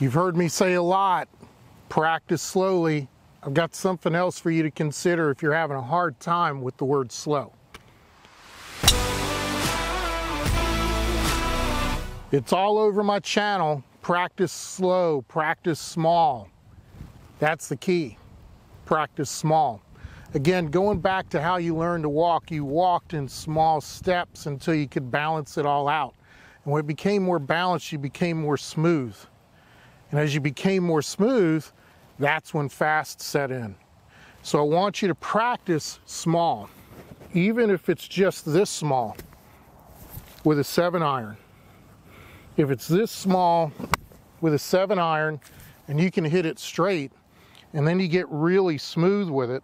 You've heard me say a lot, practice slowly. I've got something else for you to consider if you're having a hard time with the word slow. It's all over my channel. Practice slow, practice small. That's the key. Practice small. Again, going back to how you learned to walk, you walked in small steps until you could balance it all out. And when it became more balanced, you became more smooth. And as you became more smooth, that's when fast set in. So I want you to practice small, even if it's just this small with a seven iron. If it's this small with a seven iron and you can hit it straight and then you get really smooth with it,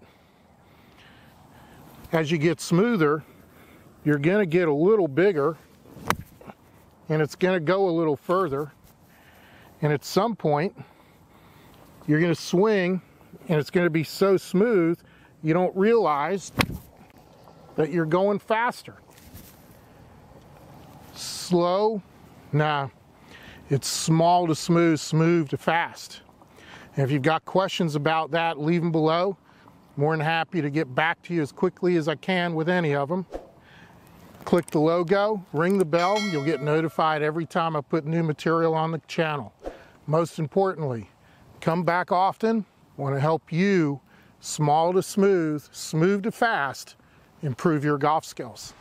as you get smoother, you're going to get a little bigger and it's going to go a little further. And at some point, you're going to swing and it's going to be so smooth, you don't realize that you're going faster. Slow, nah. It's small to smooth, smooth to fast. And if you've got questions about that, leave them below. More than happy to get back to you as quickly as I can with any of them. Click the logo, ring the bell, you'll get notified every time I put new material on the channel. Most importantly, come back often. Want to help you, small to smooth, smooth to fast, improve your golf skills.